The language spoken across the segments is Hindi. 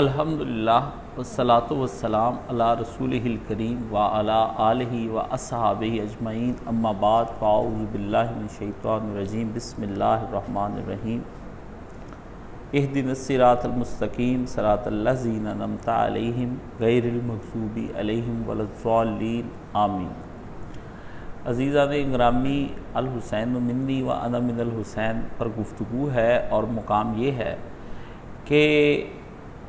अल्हम्दुलिल्लाह वसलात वसलाम अला रसूल करीम व अला आलि व असहाब अजमैन अम्माबाद फ़ाउज़बिल्लिनशैतरजीम बसमीम एहदिन सरातमस्तकीम सरातल्लाजीन नमता अलैहिम गैरमकसूबी वलद्दालीन आमीन। अज़ीज़ा ग्रामी अलहुसैन मिन्नी व अनमिन हुसैन पर गुफ्तु है और मुकाम ये है कि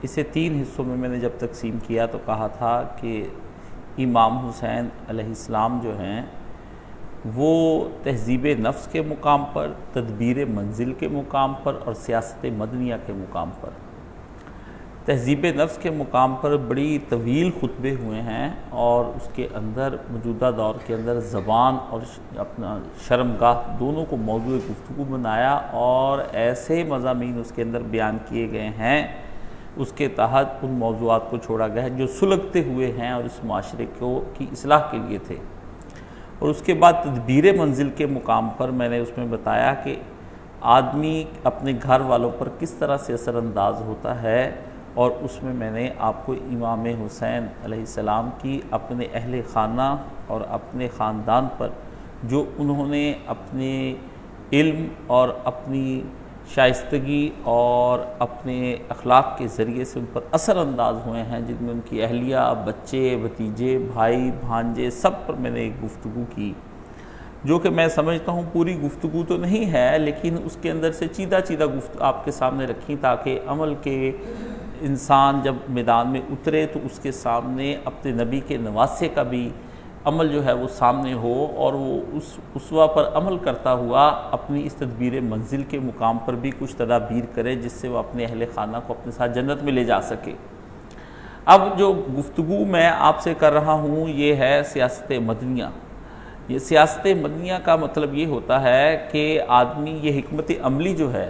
इसे तीन हिस्सों में मैंने जब तकसीम किया तो कहा था कि इमाम हुसैन अलैहिस्सलाम जो हैं, वो तहजीब नफ्स के मुकाम पर तदबीर मंजिल के मुकाम पर और सियासत मदनिया के मुकाम पर। तहजीब नफ्स के मुकाम पर बड़ी तवील खुतबे हुए हैं और उसके अंदर मौजूदा दौर के अंदर ज़बान और अपना शर्मगाह दोनों को मौजूद गुफ्तु बनाया और ऐसे मजामी उसके अंदर बयान किए गए हैं उसके तहत उन मौजूद को छोड़ा गया है, जो सुलगते हुए हैं और इस माशरे को, की असलाह के लिए थे। और उसके बाद तदबीर मंजिल के मुकाम पर मैंने उसमें बताया कि आदमी अपने घर वालों पर किस तरह से असरानंदाज होता है, और उसमें मैंने आपको इमाम हुसैन अलैहिस्सलाम की अपने अहल खाना और अपने ख़ानदान पर, जो उन्होंने अपने इल्म और अपनी शाइस्तगी और अपने अखलाक के ज़रिए से उन पर असरानंदाज हुए हैं, जिनमें उनकी अहलिया, बच्चे, भतीजे, भाई, भांजे, सब पर मैंने एक गुफ्तु की। जो कि मैं समझता हूँ पूरी गुफ्तु तो नहीं है, लेकिन उसके अंदर से चीदा चीदा गुफ्त आपके सामने रखी ताकि अमल के इंसान जब मैदान में उतरे तो उसके सामने अपने नबी के नवासे का भी अमल जो है वो सामने हो और वो उस उसवा पर अमल करता हुआ अपनी इस तदबीर मंजिल के मुकाम पर भी कुछ तदाबीर करे जिससे वो अपने अहल खाना को अपने साथ जन्नत में ले जा सके। अब जो गुफ्तु मैं आपसे कर रहा हूँ, ये है सियासत मदनिया। ये सियासत मदनिया का मतलब ये होता है कि आदमी, ये हमत अमली जो है,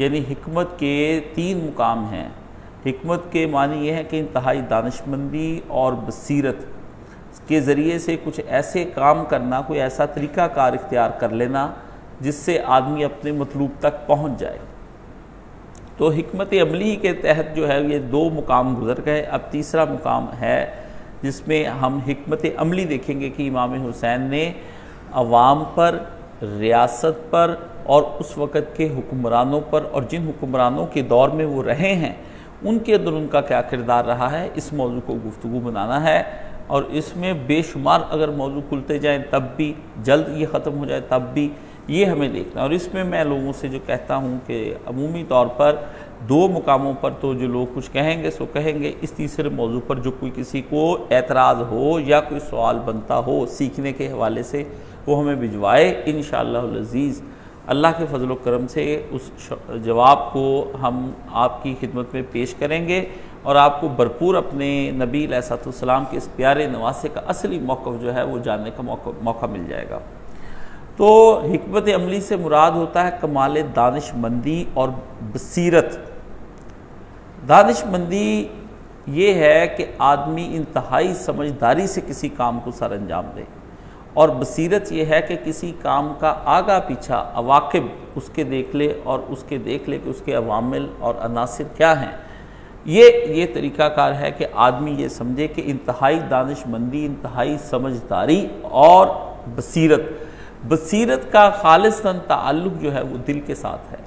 यानी हमत के तीन मुकाम हैं। हमत के मानी ये है कि इंतहाई दानशमंदी और बसीरत। के ज़रिए से कुछ ऐसे काम करना, कोई ऐसा तरीका कार इख्तियार कर लेना जिससे आदमी अपने मतलूब तक पहुँच जाए। तो हमत अमली के तहत जो है, ये दो मुकाम गुजर गए। अब तीसरा मुकाम है जिसमें हम हमत अमली देखेंगे कि इमाम हुसैन ने अवाम पर, रियासत पर और उस वक़्त के हुक्मरानों पर और जिन हुक्मरानों के दौर में वो रहे हैं, उनके अंदर उनका क्या किरदार रहा है, इस मौजू को गुफ्तु बनाना है। और इसमें बेशुमार अगर मौजू खुलते जाएँ, तब भी, जल्द ये ख़त्म हो जाए, तब भी ये हमें देखना है। और इसमें मैं लोगों से जो कहता हूँ कि अमूमी तौर पर दो मुकामों पर तो जो लोग कुछ कहेंगे, सो कहेंगे। इस तीसरे मौजू पर जो कोई किसी को एतराज़ हो या कोई सवाल बनता हो सीखने के हवाले से, वो हमें भिजवाए। इन शज़ीज़ अल्लाह के फजल करम से उस जवाब को हम आपकी खिदमत में पेश करेंगे। और आपको भरपूर अपने नबी सलाम के इस प्यारे नवासे का असली मौक़ जो है वो जानने का मौका मौका मिल जाएगा। तो हमत अमली से मुराद होता है कमाल दानशमंदी और बसीरत। दानशमंदी ये है कि आदमी इंतहाई समझदारी से किसी काम को सर अंजाम दे और बसीरत यह है कि किसी काम का आगा पीछा अवाकब उसके देख ले और उसके देख ले कि उसके अवामिल और अनासर क्या हैं। ये ये तरीक़ाकार है कि आदमी ये समझे कि इंतहाई दानशमंदी इंतहाई समझदारी और बसीरत। बसीरत का खालिस्तन ताल्लुक जो है वो दिल के साथ है।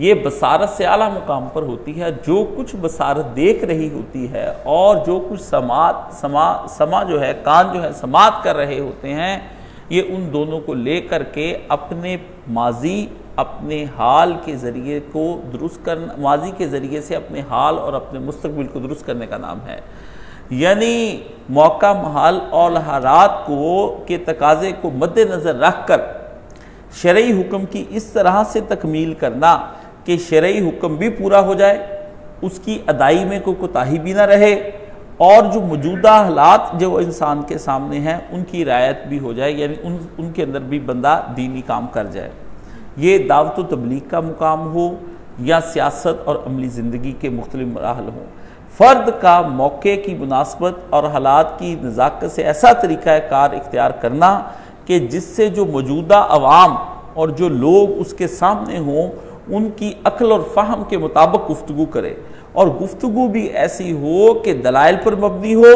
ये बसारत से आला मुकाम पर होती है। जो कुछ बसारत देख रही होती है और जो कुछ समात, समा समा जो है, कान जो है, समात कर रहे होते हैं, ये उन दोनों को लेकर के अपने माजी अपने हाल के ज़रिए को दुरुस्त कर, माजी के ज़रिए से अपने हाल और अपने मुस्तबिल को दुरुस्त करने का नाम है। यानी मौका, महाल और हालात को, के तकाजे को मद्देनज़र रख कर शर्य हुक्म की इस तरह से तकमील करना कि शर्य हुक्म भी पूरा हो जाए, उसकी अदाई में कोई कोताही भी ना रहे और जो मौजूदा हालात जो इंसान के सामने हैं, उनकी रायत भी हो जाए, यानी उन, उनके अंदर भी बंदा दीनी काम कर जाए। ये दावत तबलीग का मुकाम हो या सियासत और अमली ज़िंदगी के मुख्तलिफ़ मराहल हों। फ़र्द का मौके की मुनासबत और हालात की नज़ाकत से ऐसा तरीक़ा कार इख्तियार करना कि जिससे जो मौजूदा अवाम और जो लोग उसके सामने हों, उनकी अक्ल और फ़हम के मुताबिक गुफ्तु करे। और गुफ्तु भी ऐसी हो कि दलाइल पर मबनी हो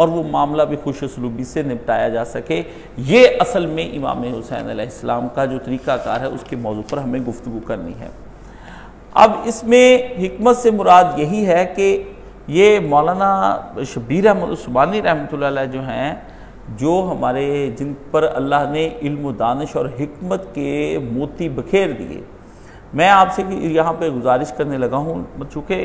और वो मामला भी खुश सलूबी से निपटाया जा सके। ये असल में इमाम हुसैन इस्लाम का जो तरीक़ाकार है, उसके मौजू पर हमें गुफ्तु करनी है। अब इसमें हमत से मुराद यही है कि ये मौलाना शबीर अहमद उस्मानी रहमत जो हैं, जो हमारे जिन पर अल्लाह ने इल्म दानश और हमत के मोती बखेर दिए। मैं आपसे यहाँ पे गुजारिश करने लगा हूँ, चूँकि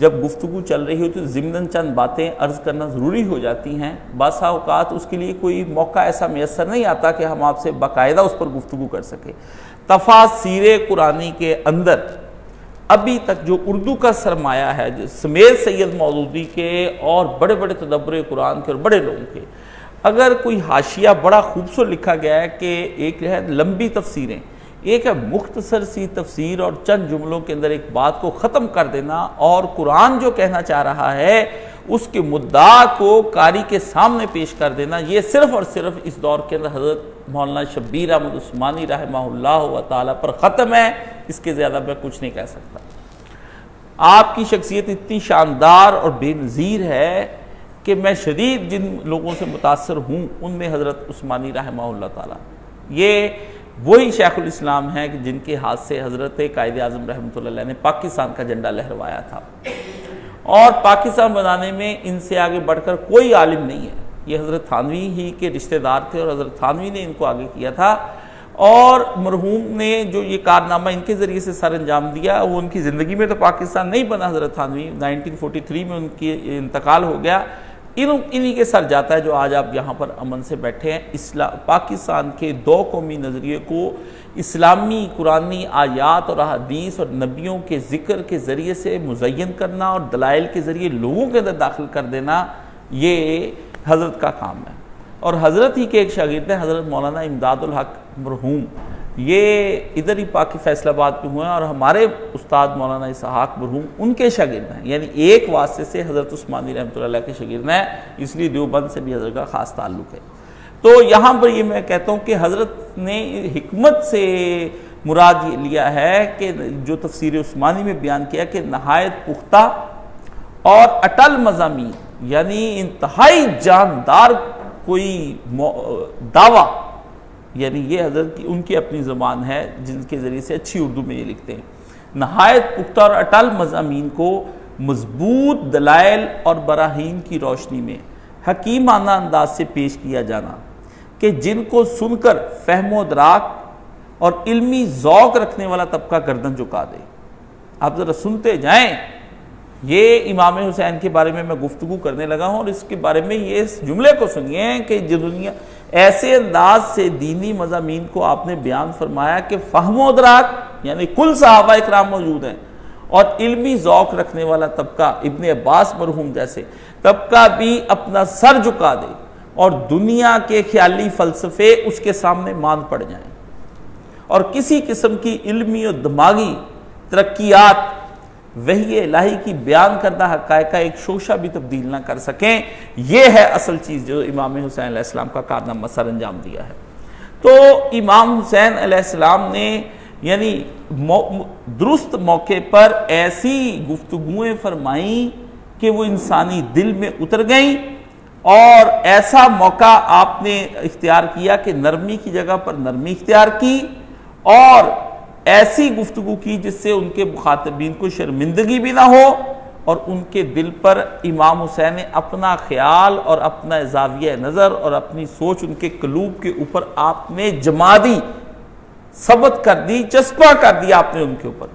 जब गुफ्तु चल रही हो तो ज़िमन चंद बातें अर्ज़ करना ज़रूरी हो जाती हैं। बासा अवकात उसके लिए कोई मौका ऐसा मैसर नहीं आता कि हम आपसे बाकायदा उस पर गुफ्तु कर सकें। तफा सीर कुरानी के अंदर अभी तक जो उर्दू का सरमाया है समेत सैयद मौदूदी के और बड़े बड़े तदब्बर कुरान के और बड़े लोगों के, अगर कोई हाशिया बड़ा खूबसूरत लिखा गया है कि एक है लंबी तफसीरें एक है मुख्तसर सी तफसीर और चंद जुमलों के अंदर एक बात को ख़त्म कर देना और कुरान जो कहना चाह रहा है, उसके मुद्दा को कारी के सामने पेश कर देना। ये सिर्फ़ और सिर्फ़ इस दौर के अंदर हज़रत मौलाना शब्बीर अहमद उस्मानी रहमा ताला पर ख़त्म है। इसके ज़्यादा मैं कुछ नहीं कह सकता। आपकी शख्सियत इतनी शानदार और बेनज़ीर है कि मैं शदीद जिन लोगों से मुतासर हूँ, उनमें हज़रत उस्मानी रहमा ताला। ये वही शेखुल इस्लाम हैं कि जिनके हाथ से हज़रत कायद अजम रहमत ने पाकिस्तान का झंडा लहरवाया था। और पाकिस्तान बनाने में इनसे आगे बढ़कर कोई आलिम नहीं है। ये हज़रत थानवी ही के रिश्तेदार थे और हज़रत थानवी ने इनको आगे किया था। और मरहूम ने जो ये कारनामा इनके ज़रिए से सर अंजाम दिया, वो उनकी ज़िंदगी में तो पाकिस्तान नहीं बना हज़रत थानवी। 1943 में उनकी इंतकाल हो गया। इन, इन्हीं के सर जाता है जो आज आप यहाँ पर अमन से बैठे हैं। इस्लाम पाकिस्तान के दो कौमी नज़रिए को इस्लामी, कुरानी आयात और अदीस और नबियों के ज़िक्र के ज़रिए से मुजयन करना और दलाइल के ज़रिए लोगों के अंदर दाखिल कर देना, ये हज़रत का काम है। और हज़रत ही के एक शागिर्द हैं, हज़रत मौलाना इमदादुल हक मरहूम। ये इधर ही पाकि फैसलाबाद में हुए हैं और हमारे उस्ताद मौलाना इसहाक मरहूम उनके शागिर्द हैं। यानी एक वास्ते से हज़रत उस्मानी रहमत के शागिर्द हैं, इसलिए देवबंद से भी हज़रत का ख़ास ताल्लुक़ है। तो यहाँ पर ये मैं कहता हूँ कि हज़रत ने हमत से मुराद ये लिया है कि जो तफसीर उस्मानी में बयान किया कि नहायत पुख्ता और अटल मजामी, यानी इंतहाई जानदार कोई दावा यानी ये हज़रत की उनकी अपनी ज़बान है, जिनके ज़रिए से अच्छी उर्दू में ये लिखते हैं। नहायत पुख्ता और अटल मजामी को मज़बूत दलाइल और बराहीन की रोशनी में हकीमाना अंदाज से पेश किया जाना कि जिनको सुनकर फहमोदराक और इल्मी जौक रखने वाला तबका गर्दन झुका दे। आप ज़रा सुनते जाएँ। ये इमाम हुसैन के बारे में मैं गुफ्तु करने लगा हूँ और इसके बारे में ये इस जुमले को सुनिए कि जो दुनिया ऐसे अंदाज से दीनी मजामी को आपने बयान फरमाया कि फ़हमोदराक यानी कुल साहबा इकराम मौजूद हैं। और इल्मी जौक रखने वाला तबका इबन अब्बास मरहूम जैसे, तबका भी अपना सर झुका दे और दुनिया के ख्याली फलसफे उसके सामने मान पड़ जाएँ। और किसी किस्म की इल्मी और दिमागी तरक्यात वही इलाही की बयान करदा हक़ का एक शोशा भी तब्दील ना कर सकें। यह है असल चीज़ जो इमाम हुसैन आसमाम का कारनामा सर अंजाम दिया है। तो इमाम हुसैन आसमाम ने, यानी दुरुस्त मौके पर ऐसी गुफ्तगुएँ फरमाई कि वो इंसानी दिल में उतर गई और ऐसा मौका आपने इख्तियार किया कि नरमी की जगह पर नरमी इख्तियार की और ऐसी गुफ्तु की जिससे उनके मुखातबीन को शर्मिंदगी भी ना हो और उनके दिल पर इमाम हुसैन ने अपना ख्याल और अपना जाविया नज़र और अपनी सोच उनके कलूब के ऊपर आपने जमा दी, सबत कर दी चस्पा कर दिया आपने उनके ऊपर।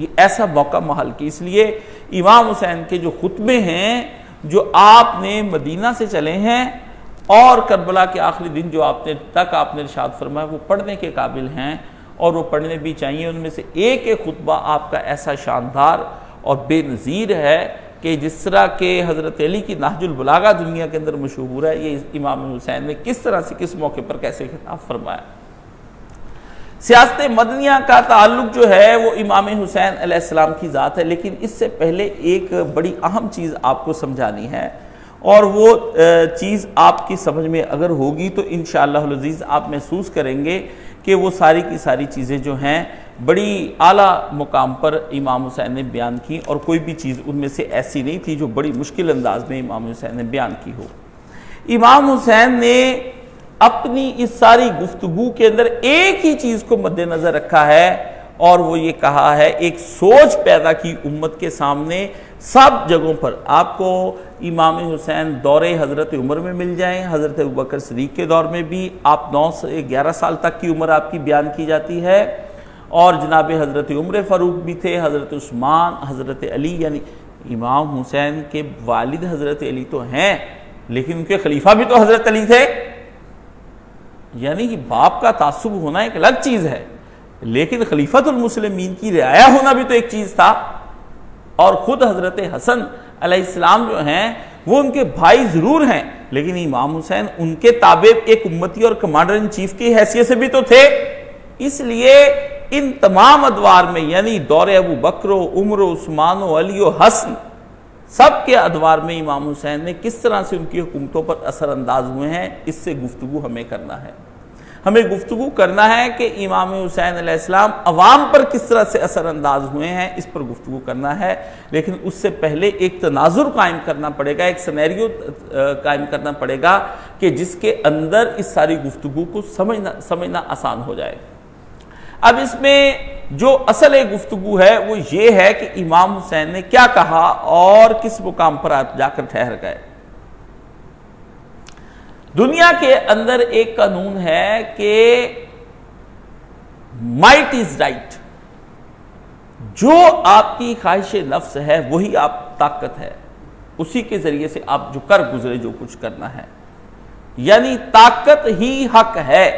ये ऐसा मौका महल की। इसलिए इमाम हुसैन के जो खुतबे हैं, जो आपने मदीना से चले हैं और करबला के आखिरी दिन जो आपने तक आपने इर्शाद फरमाया, वो पढ़ने के काबिल हैं। और वो पढ़ने भी चाहिए। उनमें से एक एक खुतबा आपका ऐसा शानदार और बेनज़ीर है कि जिस तरह के हज़रत अली की नाहजुलबलागा दुनिया के अंदर मशहूर है, ये इमाम हुसैन ने किस तरह से, किस मौके पर कैसे खिताब फरमाया। सियासत मदनिया का ताल्लुक जो है, वो इमाम हुसैन की ज़ात है, लेकिन इससे पहले एक बड़ी अहम चीज़ आपको समझानी है और वो चीज़ आपकी समझ में अगर होगी तो इन शजीज़ आप महसूस करेंगे कि वो सारी की सारी चीज़ें जो हैं, बड़ी आला मुकाम पर इमाम हुसैन ने बयान की और कोई भी चीज़ उनमें से ऐसी नहीं थी जो बड़ी मुश्किल अंदाज में इमाम हुसैन ने बयान की हो। इमाम हुसैन ने अपनी इस सारी गुफ्तगु के अंदर एक ही चीज़ को मद्देनज़र रखा है और वो ये कहा है, एक सोच पैदा की उम्मत के सामने सब जगहों पर। आपको इमाम हुसैन दौरे हज़रत उम्र में मिल जाएँ, हज़रत बकर सदीक के दौर में भी। आप नौ से ग्यारह साल तक की उम्र आपकी बयान की जाती है। और जनाब हज़रत उम्र फ़ारूक भी थे, हज़रत उस्मान, हज़रत अली, यानी इमाम हुसैन के वालिद हज़रत अली तो हैं, लेकिन उनके खलीफा भी तो हज़रत अली थे। यानी कि बाप का तासुब होना एक अलग चीज़ है। लेकिन खलीफतुलमसलमिन की रियाया होना भी तो एक चीज़ था। और ख़ुद हज़रत हसन अलैहिस्सलाम जो हैं, वो उनके भाई ज़रूर हैं, लेकिन इमाम हुसैन उनके ताबे एक उम्मती और कमांडर इन चीफ की हैसियत से भी तो थे। इसलिए इन तमाम अदवार में, यानी दौरे अबू बकरो, उम्र, उस्मान, अली हसन सब के अदवार में इमाम हुसैन ने किस तरह से उनकी हुकूमतों पर असरअंदाज हुए हैं, इससे गुफ्तु हमें करना है। हमें गुफ्तु करना है कि इमाम हुसैन आसमाम अवाम पर किस तरह से असरअंदाज हुए हैं, इस पर गुफ्तु करना है। लेकिन उससे पहले एक तनाजुर कायम करना पड़ेगा, एक सनेरियो कायम करना पड़ेगा कि जिसके अंदर इस सारी गुफ्तु को समझना समझना आसान हो जाए। अब इसमें जो असल एक गुफ्तगु है, वो ये है कि इमाम हुसैन ने क्या कहा और किस मुकाम पर आप जाकर ठहर गए। दुनिया के अंदर एक कानून है कि माइट इज़ राइट जो आपकी ख्वाहिश नफ्स है, वही आप ताकत है। उसी के ज़रिए से आप जो कर गुजरे, जो कुछ करना है। यानी ताकत ही हक है।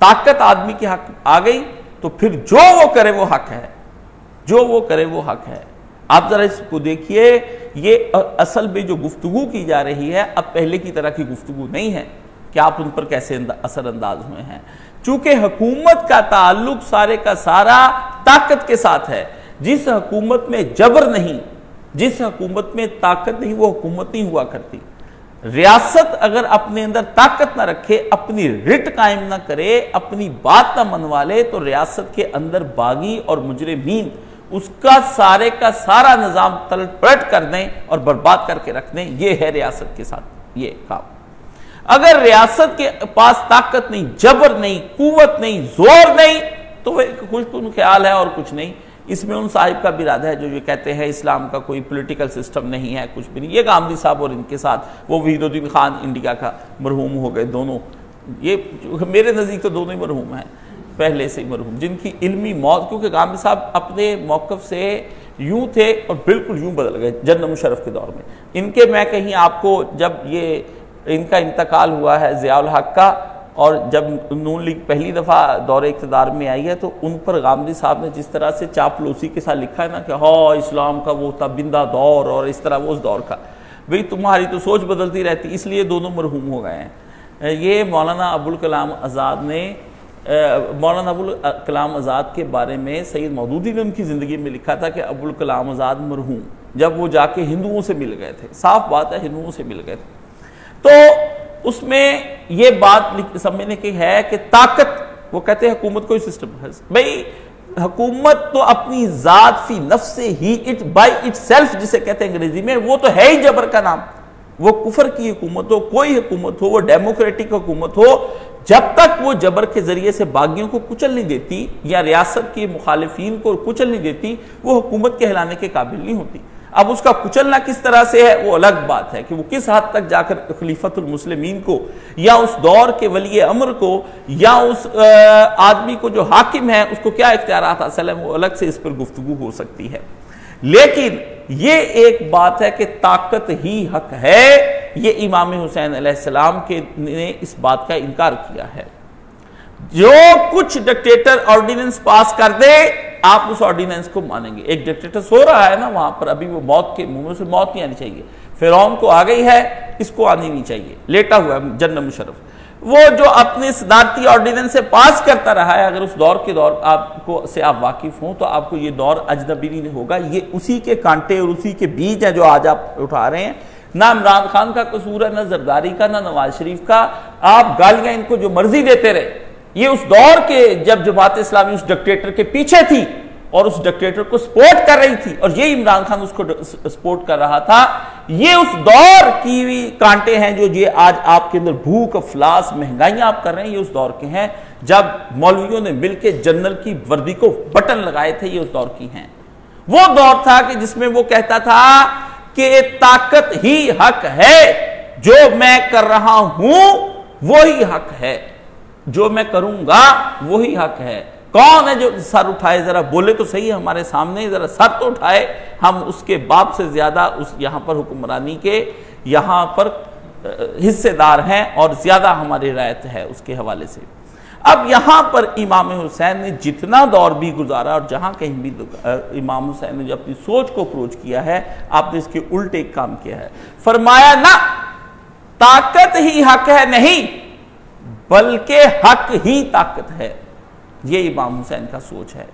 ताकत आदमी के हक आ गई तो फिर जो वो करे वो हक है। जो वो करे वो हक है। आप जरा इसको देखिए, ये असल में जो गुफ्तगु की जा रही है, अब पहले की तरह की गुफ्तु नहीं है। कि आप उन पर कैसे असरअंदाज हुए हैं? चूँकि हुकूमत का ताल्लुक सारे का सारा ताकत के साथ है, जिस हकूमत में जबर नहीं, जिस हकूमत में ताकत नहीं, वो हुकूमत नहीं हुआ करती। रियासत अगर अपने अंदर ताकत ना रखे, अपनी रिट कायम ना करे, अपनी बात ना मनवा ले तो रियासत के अंदर बागी और मुजरमीन उसका सारे का सारा निज़ाम तलट पलट कर दें और बर्बाद करके रख दें। ये है रियासत के साथ ये काम। अगर रियासत के पास ताकत नहीं, जबर नहीं, कुवत नहीं, ज़ोर नहीं तो वह खुशकुन ख्याल है और कुछ नहीं। इसमें उन साहिब का भी इरादा है जो ये कहते हैं, इस्लाम का कोई पॉलिटिकल सिस्टम नहीं है, कुछ भी नहीं। ये गांधी साहब और इनके साथ, वो वहीदुद्दीन खान इंडिया का मरहूम हो गए दोनों। ये मेरे नज़दीक तो दोनों ही मरहूम हैं। पहले से मरहूम, जिनकी इल्मी मौत, क्योंकि गांधी साहब अपने मौक़ से यूँ थे और बिल्कुल यूँ बदल गए जन मुशरफ के दौर में। इनके मैं कहीं आपको जब ये, इनका इंतकाल हुआ है ज़ियाउल हक का, और जब नून लीग पहली दफ़ा दौरे इकतदार में आई है तो उन पर गांधी साहब ने जिस तरह से चापलूसी के साथ लिखा है ना कि हाँ इस्लाम का वो तबिंदा दौर और इस तरह वो उस दौर का। भाई, तुम्हारी तो सोच बदलती रहती, इसलिए दोनों मरहूम हो गए हैं। ये मौलाना अबुल कलाम आज़ाद ने मौलाना अबुल कलाम आज़ाद के बारे में सैद मौदूदी ने उनकी ज़िंदगी में लिखा था कि अबुल कलाम आज़ाद मरहूम, जब वो जाके हिंदुओं से मिल गए थे। साफ़ बात है, हिंदुओं से मिल गए थे। तो उसमें ये बात समझने की है कि ताकत, वो कहते हैं हुकूमत कोई सिस्टम है। भाई, हुकूमत तो अपनी जात फ़ी नफ से ही इट बाई इट सेल्फ जिसे कहते हैं अंग्रेज़ी में, वो तो है ही जबर का नाम। वो कुफर की हुकूमत हो, कोई हुकूमत हो, वो डेमोक्रेटिक हुकूमत हो, जब तक वो जबर के ज़रिए से बागियों को कुचल नहीं देती या रियासत के मुखालिफिन को कुचल नहीं देती, वो हुकूमत कहलाने के काबिल नहीं होती। अब उसका कुचलना किस तरह से है, वो अलग बात है कि वो किस हद तक जाकर खलीफतुलमसलमिन को, या उस दौर के वली अमर को, या उस आदमी को जो हाकिम है, उसको क्या इख्तियार हासिल है, वो अलग से इस पर गुफ्तु हो सकती है। लेकिन ये एक बात है कि ताकत ही हक है। ये इमाम हुसैन सलाम के ने इस बात का इनकार किया है। जो कुछ डिक्टेटर ऑर्डिनेंस पास कर दे, आप उस ऑर्डिनेंस को मानेंगे। एक डिक्टेटर सो रहा है ना, वहाँ पर अभी वो मौत के मुँह से मौत नहीं आनी चाहिए। फिर को आ गई है, इसको आनी नहीं चाहिए। लेटा हुआ है जनरल मुशरफ वो जो अपने सदारती ऑर्डिनेंस से पास करता रहा है, अगर उस दौर के दौर आपको, से आप वाकिफ हों तो आपको ये दौर अजनबी नहीं होगा। ये उसी के कांटे और उसी के बीज हैं जो आज आप उठा रहे हैं। ना इमरान खान का कसूर है, ना जरदारी का, ना नवाज़ शरीफ का। आप गालियाँ इनको जो मर्ज़ी देते रहे। ये उस दौर के जब जमात इस्लामी उस डिक्टेटर के पीछे थी और उस डिक्टेटर को सपोर्ट कर रही थी। और ये इमरान खान उसको सपोर्ट कर रहा था। ये उस दौर की कांटे हैं जो ये आज आपके अंदर भूख, अफलास, महंगाइयाँ आप कर रहे हैं, ये उस दौर के हैं। जब मौलवियों ने मिलकर जनरल की वर्दी को बटन लगाए थे, ये उस दौर की हैं। वो दौर था कि जिसमें वो कहता था कि ताकत ही हक है। जो मैं कर रहा हूँ, वो ही हक है। जो मैं करूँगा, वो ही हक है। कौन है जो सर उठाए? जरा बोले तो सही है हमारे सामने, जरा सर तो उठाए। हम उसके बाप से ज़्यादा उस यहाँ पर हुक्मरानी के यहाँ पर हिस्सेदार हैं और ज़्यादा हमारी रायत है उसके हवाले से। अब यहाँ पर इमाम हुसैन ने जितना दौर भी गुजारा और जहाँ कहीं भी इमाम हुसैन ने जो अपनी सोच को अप्रोच किया है, आपने इसके उल्टे काम किया है। फरमाया ना, ताकत ही हक है नहीं, बल्कि हक ही ताकत है। ये इमाम हुसैन का सोच है।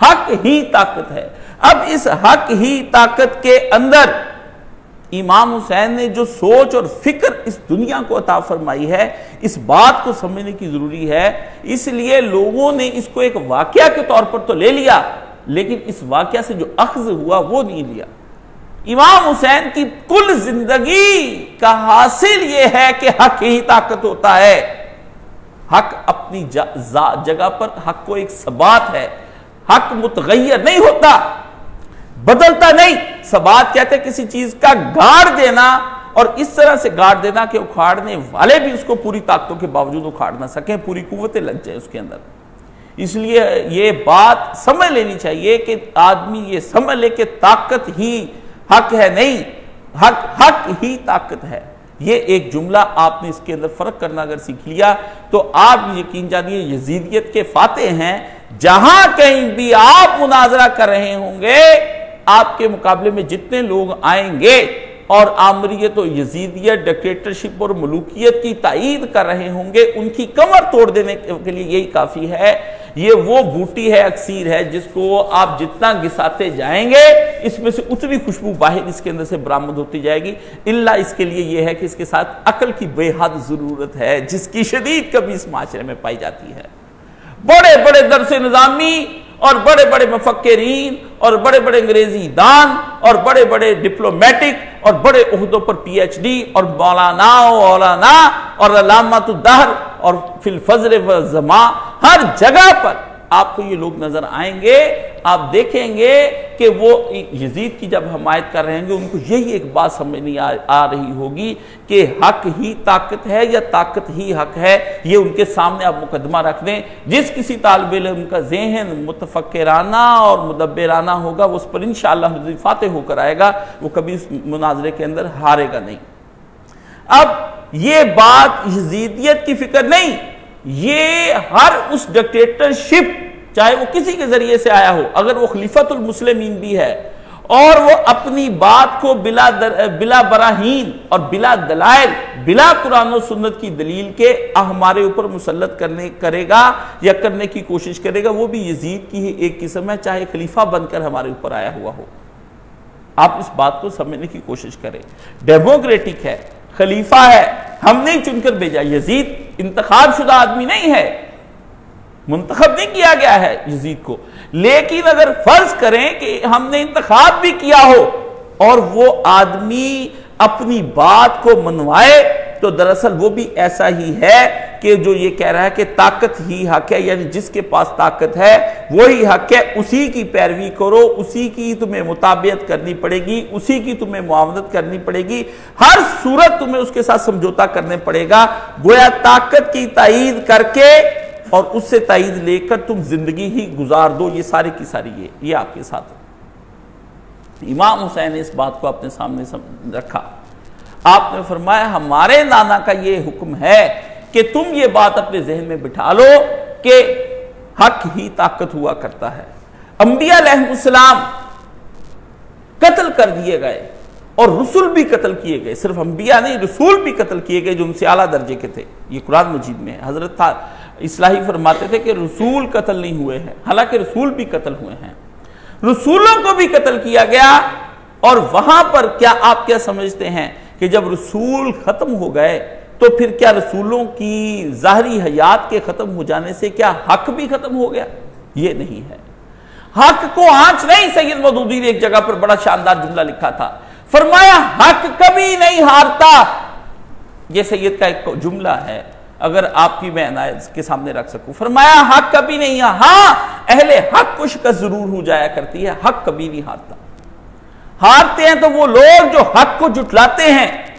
हक ही ताकत है। अब इस हक ही ताकत के अंदर इमाम हुसैन ने जो सोच और फ़िक्र इस दुनिया को अता फरमाई है, इस बात को समझने की ज़रूरी है। इसलिए लोगों ने इसको एक वाक्य के तौर पर तो ले लिया, लेकिन इस वाक्य से जो अख्ज हुआ वो नहीं लिया। इमाम हुसैन की कुल ज़िंदगी का हासिल यह है कि हक ही ताकत होता है। हक अपनी जगह पर हक को एक सबात है। हक मुतगैर नहीं होता, बदलता नहीं। सबात कहते किसी चीज़ का गाड़ देना और इस तरह से गाड़ देना कि उखाड़ने वाले भी उसको पूरी ताकतों के बावजूद उखाड़ ना सकें, पूरी कुतें लग जाए उसके अंदर। इसलिए ये बात समझ लेनी चाहिए कि आदमी ये समझ ले कि ताकत ही हक है नहीं। हक हक ही ताकत है। ये एक जुमला आपने इसके अंदर फ़र्क करना अगर सीख लिया तो आप यकीन जानिए यजीदियत के फाते हैं, जहाँ कहीं भी आप मुनाजरा कर रहे होंगे, आपके मुकाबले में जितने लोग आएँगे और आमरीत यजीदियत डिक्टेटरशिप और मलूकियत की तायद कर रहे होंगे। उनकी कमर तोड़ देने के लिए यही काफ़ी है। ये वो बूटी है, अक्सीर है, जिसको आप जितना घिसाते जाएँगे, इसमें से उतनी खुशबू बाहर इसके अंदर से बरामद होती जाएगी। इल्ला इसके लिए यह है कि इसके साथ अकल की बेहद ज़रूरत है, जिसकी शदीद कभी इस माशरे में पाई जाती है। बड़े बड़े दरस निज़ामी और बड़े बड़े मफक्रीन और बड़े बड़े अंग्रेज़ी दान और बड़े बड़े डिप्लोमेटिक और बड़े उहदों पर पी एच डी और मौलाना मौलाना और अलामतुदहर और फिलफजर जमा हर जगह पर आपको ये लोग नज़र आएँगे आप देखेंगे कि वो यजीद की जब हमायत कर रहे होंगे उनको यही एक बात समझ नहीं आ, आ रही होगी कि हक ही ताकत है या ताकत ही हक है ये उनके सामने आप मुकदमा रख दें। जिस किसी तालब इम का जहन मुतफ़राना और मुदबराना होगा उस पर इन फाते होकर आएगा वो कभी इस मुनाजरे के अंदर हारेगा नहीं। अब ये बात यजीदियत की फ़िक्र नहीं ये हर उस डिक्टेटरशिप चाहे वो किसी के ज़रिए से आया हो अगर वो खलीफतुल मुस्लिमीन भी है और वो अपनी बात को बिला दर, बिला बराहीन और बिला दलाइल बिला कुरान सुन्नत की दलील के हमारे ऊपर मुसलत करने करेगा या करने की कोशिश करेगा वो भी यजीद की ही एक किस्म है चाहे खलीफा बनकर हमारे ऊपर आया हुआ हो। आप इस बात को समझने की कोशिश करें। डेमोक्रेटिक है। खलीफा है, हमने चुनकर भेजा। यजीद इंतखाब शुदा आदमी नहीं है। मुंतखब नहीं किया गया है यजीद को। लेकिन अगर फ़र्ज़ करें कि हमने इंतखाब भी किया हो और वो आदमी अपनी बात को मनवाए तो दरअसल वो भी ऐसा ही है कि जो ये कह रहा है कि ताकत ही हक है, यानी जिसके पास ताकत है, वही हक है। उसी की पैरवी करो, उसी की तुम्हें मुताबियत करनी पड़ेगी, उसी की तुम्हें मुआवनत करनी पड़ेगी। हर सूरत तुम्हें उसके साथ समझौता करने पड़ेगा। गोया ताकत की तईद करके और उससे तईद लेकर तुम ज़िंदगी ही गुजार दो। ये सारी की सारी ये ये आपके साथ इमाम हुसैन ने इस बात को अपने सामने रखा। आपने फरमाया, हमारे नाना का ये हुक्म है कि तुम ये बात अपने जहन में बिठा लो कि हक ही ताकत हुआ करता है। अंबिया कत्ल कर दिए गए और रसूल भी कत्ल किए गए। सिर्फ़ अंबिया नहीं, रसूल भी कत्ल किए गए जो उनसे आला दर्जे के थे। ये कुरान मजीद में हज़रत था, इसलाही फरमाते थे कि रसूल कत्ल नहीं हुए हैं। हालाँकि रसूल भी कत्ल हुए हैं। रसूलों को भी कत्ल किया गया और वहाँ पर क्या आप क्या समझते हैं कि जब रसूल खत्म हो गए तो फिर क्या रसूलों की जाहरी हयात के खत्म हो जाने से क्या हक भी खत्म हो गया? ये नहीं है। हक को आँच नहीं सैयद मदूदी ने एक जगह पर बड़ा शानदार जुमला लिखा था। फरमाया, हक कभी नहीं हारता। यह सैयद का एक जुमला है, अगर आपकी मैं अनायत के सामने रख सकूँ। फरमाया, हक कभी नहीं है। हाँ, अहले हक को शिकस्त ज़रूर हो जाया करती है, हक कभी नहीं हारता। हारते हैं तो वो लोग जो हक को जुटलाते हैं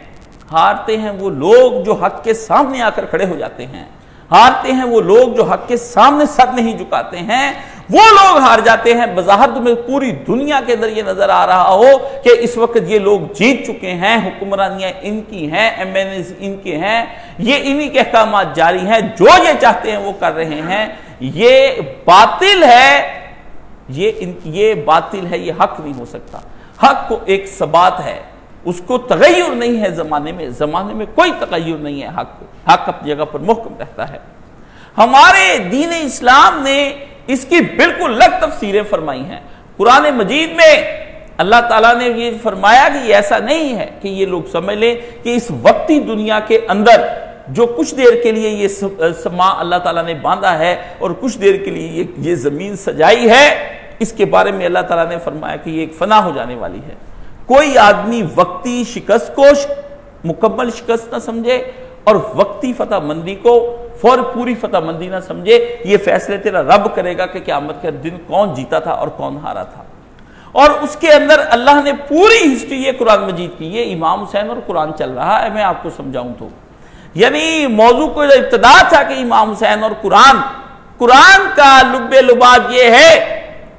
हारते हैं वो लोग जो हक के सामने आकर खड़े हो जाते हैं। हारते हैं वो लोग जो हक के सामने सर नहीं झुकाते हैं। वो लोग हार जाते हैं। बजाहत में पूरी दुनिया के अंदर ये नज़र आ रहा हो कि इस वक्त ये लोग जीत चुके हैं, हुक्मरानियाँ इनकी हैं एम एन इनके हैं। ये इन्हीं के अहकाम जारी हैं। जो ये चाहते हैं वो कर रहे हैं। ये बातिल है। ये इन, ये बातिल है। ये हक नहीं हो सकता। हक को एक सबात है। उसको तगैर नहीं है जमाने में जमाने में कोई तगैर नहीं है। हक को हक अपनी जगह पर मुहकम रहता है। हमारे दीन इस्लाम ने इसकी बिल्कुल अलग तफसीरें फरमाई हैं। कुरान मजीद में अल्लाह ताला ने ये फरमाया कि ऐसा नहीं है कि ये लोग समझ लें कि इस वक्ती दुनिया के अंदर जो कुछ देर के लिए ये समा अल्लाह ताला ने बांधा है और कुछ देर के लिए ये ये ज़मीन सजाई है, इसके बारे में अल्लाह ताला ने फरमाया कि ये एक फना हो जाने वाली है। कोई आदमी वक्ती, शिकस्त को मुकम्मल शिकस्त ना समझे और वक्ती फतह मंदी को फौर पूरी फतह मंदी ना समझे, ये फैसले तेरा रब करेगा कि क्यामत के दिन कौन जीता था और कौन हारा था। और उसके अंदर अल्लाह ने पूरी हिस्ट्री ये कुरान मजीद की, ये इमाम हुसैन और कुरान चल रहा है, मैं आपको समझाऊं तो। यानी मौजू को इब्तदा था कि इमाम हुसैन और कुरान कुरान का लुबे लुबाब ये है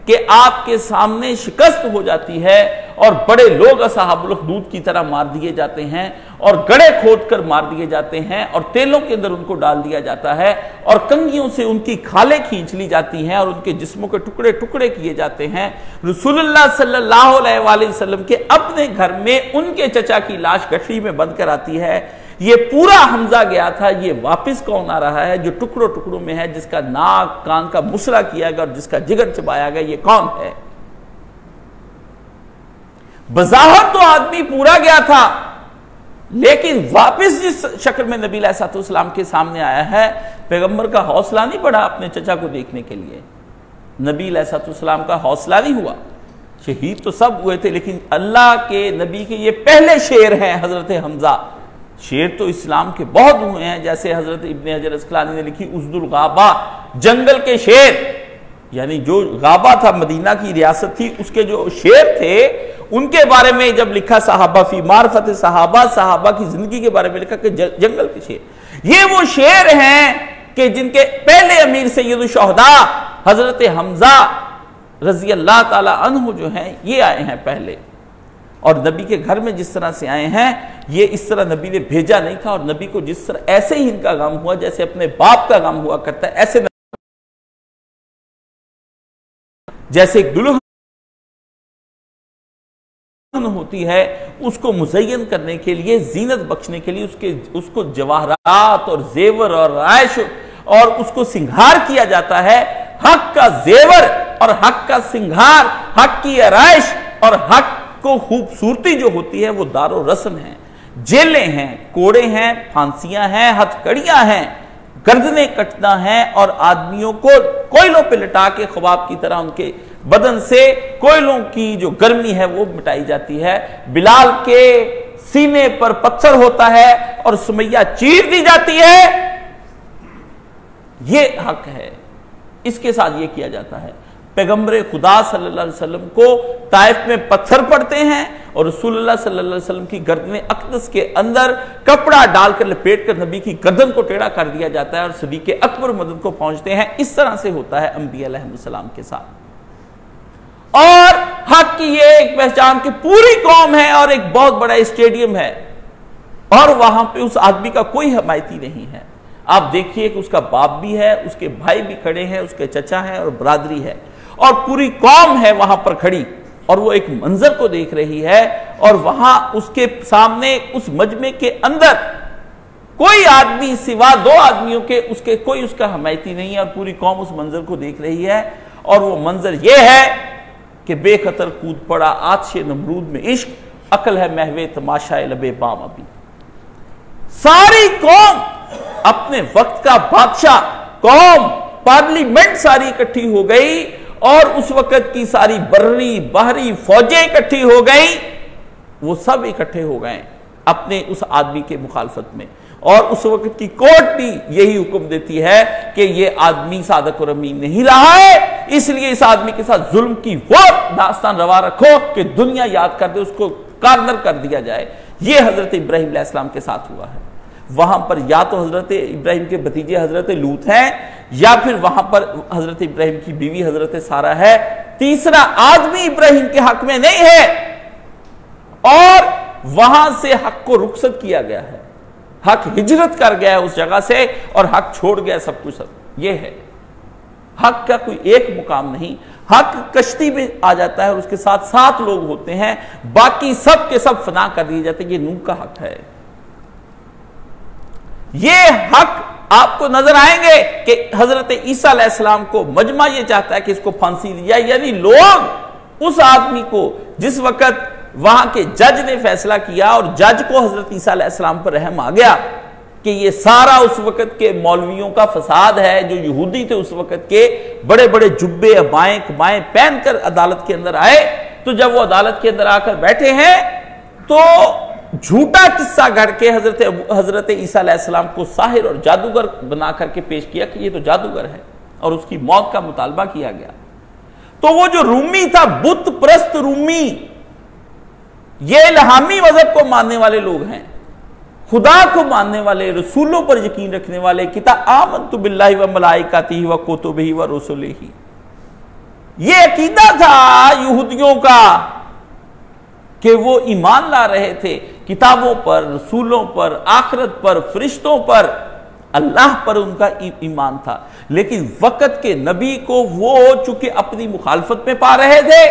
कि आपके सामने शिकस्त हो जाती है और बड़े लोग असहाबुलखदूद की तरह मार दिए जाते हैं और गड़े खोद कर मार दिए जाते हैं और तेलों के अंदर उनको डाल दिया जाता है और कंगियों से उनकी खालें खींच ली जाती हैं और उनके जिस्मों के टुकड़े टुकड़े किए जाते हैं। रसूलुल्लाह सल्लल्लाहु अलैहि वसल्लम के अपने घर में उनके चचा की लाश गठरी में बंद कर आती है। ये पूरा हमजा गया था, ये वापस कौन आ रहा है? जो टुकड़ों टुकड़ों में है, जिसका नाक, कान का मुसरा किया गया और जिसका जिगर चबाया गया, ये कौन है? बजाहत तो आदमी पूरा गया था, लेकिन वापस जिस शक्ल में नबी सलाम के सामने आया है, पैगंबर का हौसला नहीं बढ़ा अपने चचा को देखने के लिए। नबी सलाम का हौसला नहीं हुआ। शहीद तो सब हुए थे, लेकिन अल्लाह के नबी के ये पहले शेर हैं हज़रत हमजा। शेर तो इस्लाम के बहुत हुए हैं, जैसे हज़रत इबन हजर असलानी ने लिखी, उजदुल गाबा, जंगल के शेर। यानी जो गाबा था, मदीना की रियासत थी, उसके जो शेर थे, उनके बारे में जब लिखा साहबा फ़ी मार्फत, साहबा साहबा की ज़िंदगी के बारे में लिखा कि जंगल के शेर। ये वो शेर हैं कि जिनके पहले अमीर सैयद शहदा, हज़रत हमजा रज़ी अल्लाह तला जो हैं, ये आए हैं पहले। और नबी के घर में जिस तरह से आए हैं, ये इस तरह नबी ने भेजा नहीं था, और नबी को जिस तरह, ऐसे ही इनका गम हुआ, जैसे अपने बाप का गम हुआ करता है, ऐसे जैसे दुल्हन होती है, उसको मुजयन करने के लिए, जीनत बख्शने के लिए उसके, उसको जवाहरात और जेवर और रायश और उसको सिंगार किया जाता है। हक का जेवर और हक का सिंगार, हक की आरइश और हक को खूबसूरती जो होती है, वो दारो रस्म है। जेलें हैं, कोड़े हैं, फांसियाँ हैं, हथकड़ियाँ हैं। गर्दने कटना है और आदमियों को कोयलों पे लटा के ख्वाब की तरह उनके बदन से कोयलों की जो गर्मी है वो मिटाई जाती है। बिलाल के सीने पर पत्थर होता है और सुमैया चीर दी जाती है। ये हक है। इसके साथ ये किया जाता है। पैगंबर खुदा सल्लल्लाहु अलैहि वसल्लम को ताइफ में पत्थर पड़ते हैं और रसूलुल्लाह सल्लल्लाहु अलैहि वसल्लम की गर्दन अकदस के अंदर कपड़ा डालकर लपेट कर नबी की गर्दन को टेढ़ा कर दिया जाता है और सदी के अकबर मदद को पहुँचते हैं। इस तरह से होता है अम्बिया के साथ। और हक की ये एक पहचान की पूरी कौम है और एक बहुत बड़ा स्टेडियम है और वहाँ पे उस आदमी का कोई हमायती नहीं है। आप देखिए कि उसका बाप भी है, उसके भाई भी खड़े हैं, उसके चचा हैं और बरादरी है। और पूरी कौम है वहाँ पर खड़ी। और वो एक मंजर को देख रही है और वहाँ उसके सामने उस मजमे के अंदर कोई आदमी सिवा दो आदमियों के उसके कोई उसका हमायती नहीं है और पूरी कौम उस मंजर को देख रही है और वो मंजर ये है कि बेखतर कूद पड़ा आतश नमरूद में इश्क, अकल है महवे तमाशा लबे बाम अभी। सारी कौम अपने वक्त का बादशाह, कौम, पार्लियामेंट सारी इकट्ठी हो गई और उस वक्त की सारी बर्री, बाहरी फौजें इकट्ठी हो गई। वो सब इकट्ठे हो गए अपने उस आदमी के मुखालफत में। और उस वक्त की कोर्ट भी यही हुक्म देती है कि ये आदमी सादक और अमीन नहीं रहा है, इसलिए इस आदमी के साथ जुल्म की वो दास्तान रवा रखो कि दुनिया याद कर दे, उसको कारनर कर दिया जाए। ये हज़रत इब्राहिम के साथ हुआ है। वहाँ पर या तो हज़रत इब्राहिम के भतीजे हज़रत लूत हैं या फिर वहाँ पर हज़रत इब्राहिम की बीवी हज़रत सारा है, तीसरा आदमी इब्राहिम के हक में नहीं है, और वहाँ से हक को रुखसत किया गया है। हक हिजरत कर गया है उस जगह से, और हक छोड़ गया सब कुछ सब। ये है। हक का कोई एक मुकाम नहीं। हक कश्ती में आ जाता है और उसके साथ सात लोग होते हैं। बाकी सब के सब फना कर दिए जाते हैं। ये नूह का हक है। ये हक आपको नज़र आएँगे कि हज़रत ईसा को मजमा ये चाहता है कि इसको फांसी दी जाए। यानी लोग उस आदमी को जिस वक्त वहाँ के जज ने फैसला किया और जज को हज़रत ईसा पर रहम आ गया कि ये सारा उस वक्त के मौलवियों का फसाद है, जो यहूदी थे उस वक्त के बड़े बड़े जुब्बे, अबाएँ कबाएँ पहनकर अदालत के अंदर आए। तो जब वो अदालत के अंदर आकर बैठे हैं तो झूठा किस्सा गढ़ के हज़रत हज़रत ईसा को साहिर और जादूगर बना करके पेश किया कि ये तो जादूगर है और उसकी मौत का मुतालबा किया गया। तो वो जो रूमी था बुत प्रस्त रूमी, ये इलाहामी मज़हब को मानने वाले लोग हैं। खुदा को मानने वाले, रसूलों पर यकीन रखने वाले, किता आमन तो बिल्ला व मलाइकाती व कोतुब ही व रसुल ही ये अकीदा था यहूदियों का कि वो ईमान ला रहे थे। किताबों पर, रसूलों पर, आखरत पर, फरिश्तों पर अल्लाह पर उनका ईमान था। लेकिन वक़्त के नबी को वो चूँकि अपनी मुखालफत में पा रहे थे,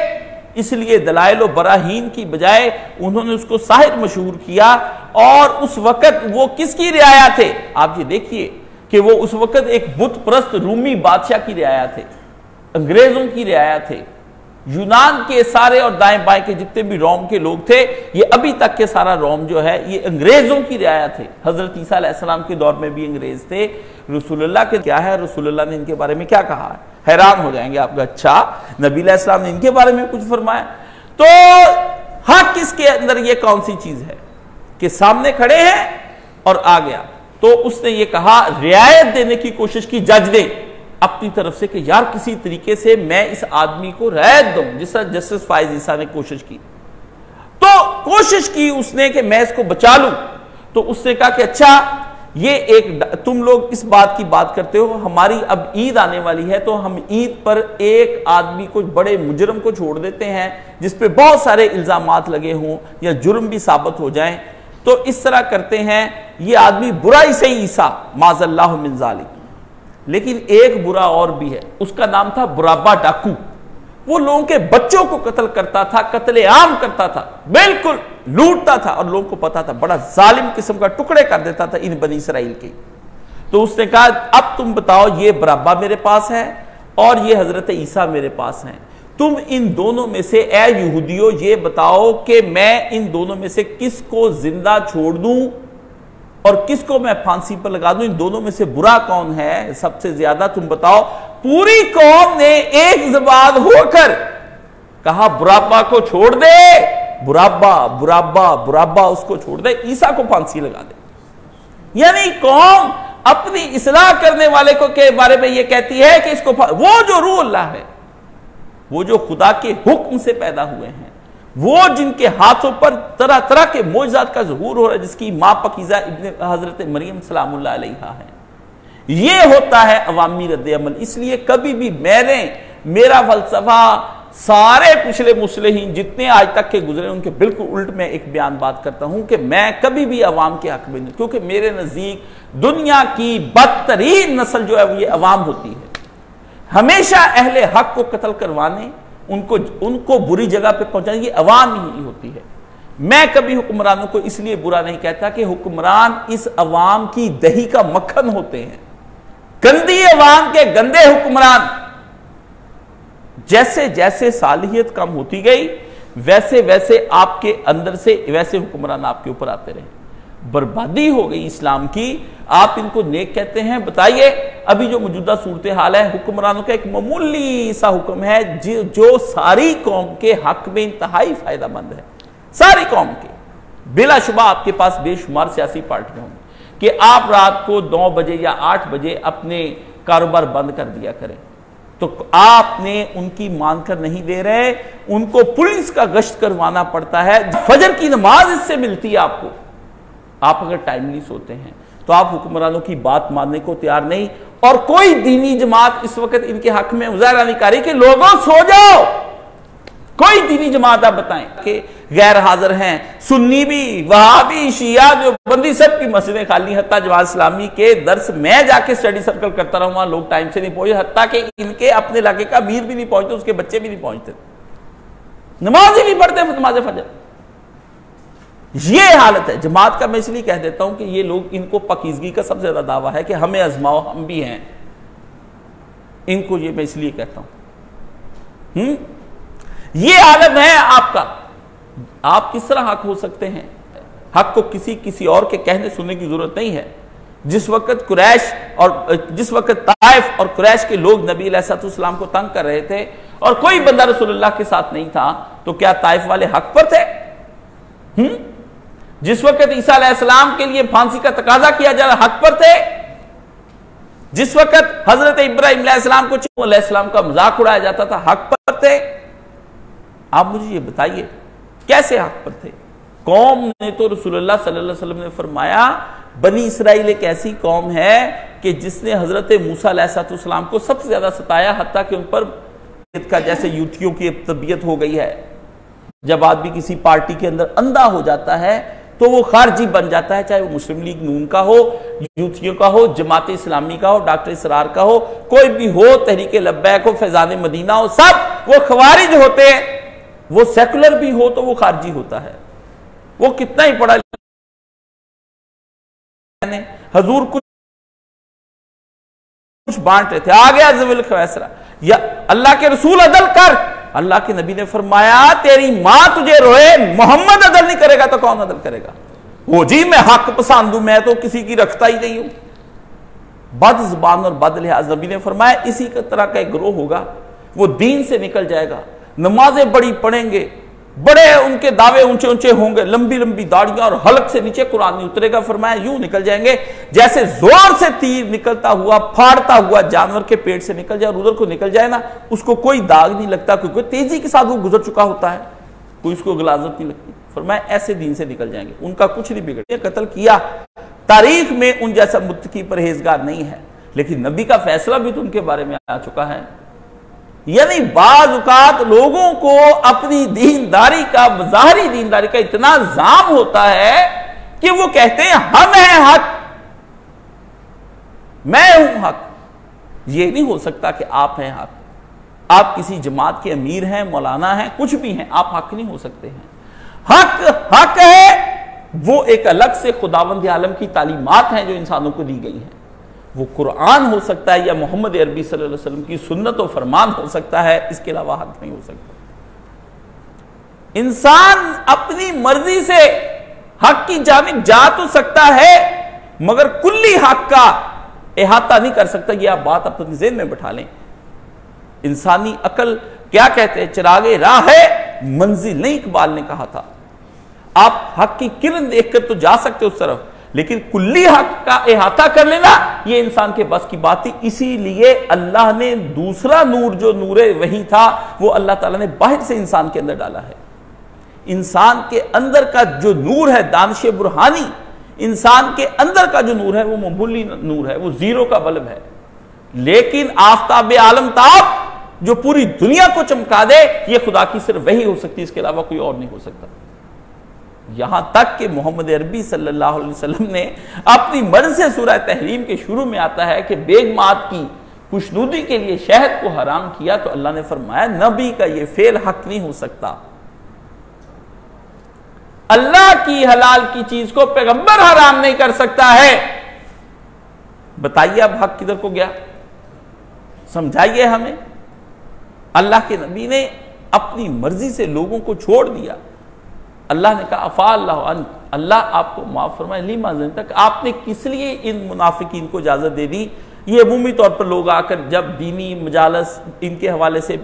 इसलिए दलाइल बराहीन की बजाय उन्होंने उसको साहिर मशहूर किया। और उस वक़्त वो किसकी रियाया थे? आप ये देखिए कि वो उस वक़्त एक बुत प्रस्त रूमी बादशाह की रियाया थे, अंग्रेज़ों की रियाया थे। यूनान के सारे और दाएँ बाएँ के जितने भी रोम के लोग थे, ये अभी तक के सारा रोम जो है, ये अंग्रेज़ों की रियाया थे। हज़रत ईसा के दौर में भी अंग्रेज़ थे। रसूलुल्लाह के, क्या है? रसूलुल्लाह ने इनके बारे में क्या कहा है? हैरान हो जाएँगे आपका अच्छा नबी ने इनके बारे में कुछ फरमाया। तो हक किसके अंदर ये कौन सी चीज़ है? कि सामने खड़े हैं और आ गया। तो उसने ये कहा, रियायत देने की कोशिश की, जज ने अपनी तरफ़ से कि यार किसी तरीके से मैं इस आदमी को रैद दूँ, जिस तरह जस्टिस फाइज ईसा ने कोशिश की। तो कोशिश की उसने कि मैं इसको बचा लूँ। तो उसने कहा कि अच्छा ये एक तुम लोग इस बात की बात करते हो, हमारी अब ईद आने वाली है तो हम ईद पर एक आदमी को, बड़े मुजरम को छोड़ देते हैं, जिस पे बहुत सारे इल्ज़ाम लगे हों, या जुर्म भी साबित हो जाए। तो इस तरह करते हैं, ये आदमी बुराई से ईसा माजल्ला लेकिन एक बुरा और भी है। उसका नाम था बुराबा डाकू। वो लोगों के बच्चों को कत्ल करता था कत्ले आम करता था, बिल्कुल लूटता था और लोगों को पता था, बड़ा जालिम किस्म का टुकड़े कर देता था इन बनी इसराइल के। तो उसने कहा, अब तुम बताओ, ये बराबा मेरे पास है और ये हज़रत ईसा मेरे पास है। तुम इन दोनों में से, ए यहूदियों, ये बताओ कि मैं इन दोनों में से किसको ज़िंदा छोड़ दूँ और किसको मैं फांसी पर लगा दूँ? इन दोनों में से बुरा कौन है? सबसे ज़्यादा तुम बताओ। पूरी कौम ने एक जबान होकर कहा बुराबा को छोड़ दे। बुराबा बुराबा बुराबा उसको छोड़ दे। ईसा को फांसी लगा दे। यानी कौम अपनी इसलाह करने वाले को के बारे में यह कहती है कि इसको वो जो रू अल्लाह है, वो जो खुदा के हुक्म से पैदा हुए हैं वो जिनके हाथों पर तरह तरह के मोजात का जहूर हो रहा है, जिसकी माँ पकीजा इबन, हज़रत मरीम सलाम है। ये होता है अवामी रद्द अमल। इसलिए कभी भी मैंने, मेरा फलसफा सारे पिछले मुसलहीन जितने आज तक के गुजरे उनके बिल्कुल उल्ट में एक बयान बात करता हूँ कि मैं कभी भी अवाम के हक में नहीं, क्योंकि मेरे नज़दीक दुनिया की बदतरीन नस्ल जो है, वो ये अवाम होती है। हमेशा अहले हक को कत्ल करवाने उनको उनको बुरी जगह पे पहुँचाने की अवाम ही होती है। मैं कभी हुक्मरानों को इसलिए बुरा नहीं कहता कि हुक्मरान इस अवाम की दही का मक्खन होते हैं। गंदी अवाम के गंदे हुक्मरान। जैसे जैसे सालियत कम होती गई, वैसे वैसे आपके अंदर से, वैसे हुक्मरान आपके ऊपर आते रहे। बर्बादी हो गई इस्लाम की। आप इनको नेक कहते हैं। बताइए, अभी जो मौजूदा सूरत हाल है, हुक्मरानों का एक मामूली सा हुक्म है, जो सारी कौम के हक में इंतहाई फ़ायदा मंद है। सारी कौम के। बिलाशुबा आपके पास बेशुमार सियासी पार्टियाँ होंगी कि आप रात को नौ बजे या आठ बजे अपने कारोबार बंद कर दिया करें। तो आपने उनकी मानकर नहीं दे रहे, उनको पुलिस का गश्त करवाना पड़ता है। फजर की नमाज़ इससे मिलती है आपको। आप अगर टाइमली सोते हैं तो आप हुक्मरानों की बात मानने को तैयार नहीं, और कोई दीनी जमात इस वक्त इनके हक में मुजाहरा नहीं कर रही कि लोगों सो जाओ। कोई दीनी जमात आप बताएँ कि गैर हाजिर हैं, सुन्नी भी, वहाबी, शिया जो बंदी सब की मस्जिदें खाली हत्या जवाब इस्लामी के दर्स मैं जाके स्टडी सर्कल करता रहा वहाँ लोग टाइम से नहीं पहुँचे हत्या के इनके अपने इलाके का मीर भी नहीं पहुँचते, उसके बच्चे भी नहीं पहुँचते। नमाज़ ही नहीं पढ़ते नमाज़ फजर। ये हालत है। जमात का मैं इसलिए कह देता हूँ कि ये लोग, इनको पकीजगी का सबसे ज़्यादा दावा है कि हमें आजमाओ, हम भी हैं। इनको ये मैं इसलिए कहता हूँ। हम्म? ये आलम है आपका। आप किस तरह हक हो सकते हैं? हक को किसी किसी और के कहने, सुनने की ज़रूरत नहीं है। जिस वक्त कुरैश और, जिस वक्त ताइफ और कुरैश के लोग नबी सलाम को तंग कर रहे थे और कोई बंदा रसुल्लाह के साथ नहीं था तो क्या ताइफ वाले हक पर थे? हम्म? जिस वक्त ईसा के लिए फांसी का तकाजा किया जा रहा हक पर थे, जिस वक्त हज़रत इब्राहिम को का मज़ाक उड़ाया जाता था, हक पर थे। आप मुझे ये बताइए, कैसे हक पर थे? कौम ने तो रसूलुल्लाह सल्लल्लाहु अलैहि वसल्लम ने फरमाया, बनी इसराइल एक ऐसी कौम है कि जिसने हज़रत मूसा को सबसे ज़्यादा सताया, हत्या कि उन पर का जैसे युवतियों की तबीयत हो गई है। जब आदमी किसी पार्टी के अंदर अंधा हो जाता है तो वो खारजी बन जाता है, चाहे वो मुस्लिम लीग नून का हो, यूथियों का हो, जमात इस्लामी का हो, डॉक्टर इसरार का हो, कोई भी हो, तहरीके लब्बैक हो, फैजान मदीना हो, सब वो खवारिज होते हैं। वो सेकुलर भी हो तो वो खारजी होता है। वो कितना ही पढ़ा लिखा हजूर कुछ कुछ बांट रहे थे। आ गया या अल्लाह के रसूल अदल कर। अल्लाह के नबी ने फरमाया, तेरी माँ तुझे रोए, मोहम्मद अदल नहीं करेगा तो कौन अदल करेगा? वो जी, मैं हक पसंद हूँ, मैं तो किसी की रखता ही नहीं हूँ। बद जबान और बद लिहाज नबी ने फरमाया, इसी तरह का एक ग्रोह होगा, वो दीन से निकल जाएगा। नमाजें बड़ी पढ़ेंगे बड़े उनके दावे ऊँचे ऊँचे होंगे लंबी लंबी दाढ़ियाँ और हलक से नीचे कुरान नहीं उतरेगा। फरमाया, यूँ निकल जाएँगे, जैसे ज़ोर से तीर निकलता हुआ, फाड़ता हुआ जानवर के पेट से निकल जाए और उधर को निकल जाए ना, उसको कोई दाग नहीं लगता क्योंकि तेज़ी के साथ वो गुजर चुका होता है। कोई उसको गलाजत नहीं लगती। फरमाया, ऐसे दिन से निकल जाएँगे, उनका कुछ नहीं बिगड़ कत्ल किया। तारीख में उन जैसा मुत्तकी परहेजगार नहीं है, लेकिन नबी का फैसला भी तो उनके बारे में आ चुका है। यानी बाजुकात लोगों को अपनी दीनदारी का बाहरी दीनदारी का इतना जाम होता है कि वो कहते हैं, हम हैं हक। मैं हूँ हक। ये नहीं हो सकता कि आप हैं हक। आप किसी जमात के अमीर हैं, मौलाना हैं, कुछ भी हैं, आप हक नहीं हो सकते हैं। हक हक है, वो एक अलग से खुदावंद आलम की तालीमत हैं जो इंसानों को दी गई हैं। वो कुरान हो सकता है या मोहम्मद अरबी सल्लल्लाहु अलैहि वसल्लम की सुन्नत और फरमान हो सकता है, इसके अलावा हक नहीं हो सकता। इंसान अपनी मर्ज़ी से हक की जानिब जा तो सकता है, मगर कुल्ली हक का अहाता नहीं कर सकता। यह आप बात अपने जेन में बैठा लें। इंसानी अकल क्या कहते हैं? चिरागे राह है, मंजिल नहीं इकबाल ने कहा था। आप हक की किरण देखकर तो जा सकते उस तरफ़। लेकिन कुल्ली हक का अहाता कर लेना यह इंसान के बस की बात थी। इसीलिए अल्लाह ने दूसरा नूर, जो नूर वही था, वो अल्लाह ताला ने बाहर से इंसान के अंदर डाला है। इंसान के अंदर का जो नूर है, दानश बुरहानी, इंसान के अंदर का जो नूर है, वो ममूली नूर है, वो ज़ीरो का बल्ब है। लेकिन आफ्ताब आलम ताब, जो पूरी दुनिया को चमका दे, ये खुदा की सिर्फ़ वही हो सकती है, इसके अलावा कोई और नहीं हो सकता। यहाँ तक कि मोहम्मद अरबी सल्लल्लाहु अलैहि वसल्लम ने अपनी मर्ज से सूरह तहरीम के शुरू में आता है कि बेगमात की खुशनूदी के लिए शहद को हराम किया तो अल्लाह ने फरमाया, नबी का यह फेल हक नहीं हो सकता। अल्लाह की हलाल की चीज़ को पैगंबर हराम नहीं कर सकता है। बताइए अब हक किधर को गया? समझाइए हमें। अल्लाह के नबी ने अपनी मर्ज़ी से लोगों को छोड़ दिया। अल्लाह ने कहा अफा अल्लाह अल्लाह आपको माफ़ फरमाए लीमा तक आपने किस लिए इन मुनाफिकीन को इजाज़त दे दी? ये अमूमी तौर पर लोग आकर जब दीनी मजालस इनके हवाले से